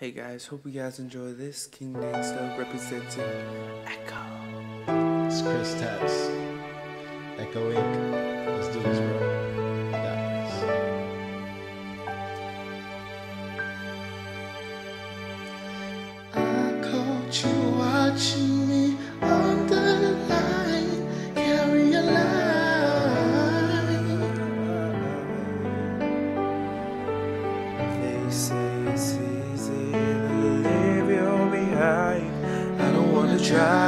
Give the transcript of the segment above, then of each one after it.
Hey guys, hope you guys enjoy this. King stuff representing Echo. It's Kristatts. Echo Inc. Let's do this, bro. I you watching try.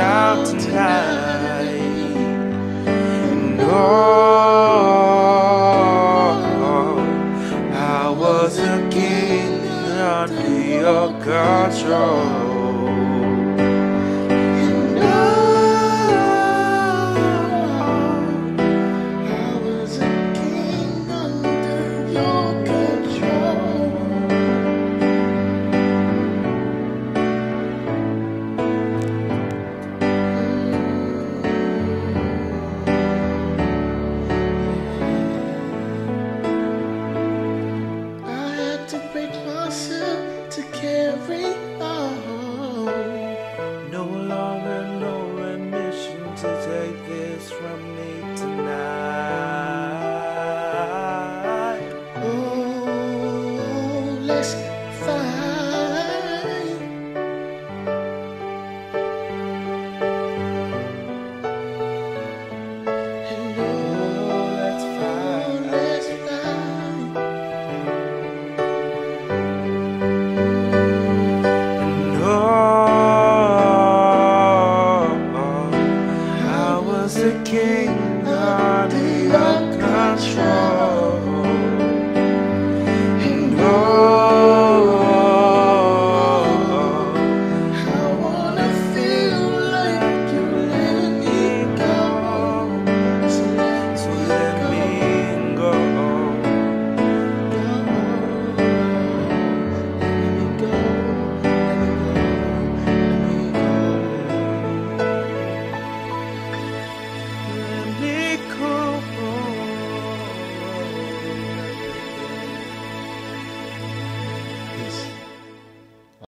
out tonight. And oh, I was a king under your control. carry on. No longer, no remission to take this from me tonight. Oh, let's. out of control. He.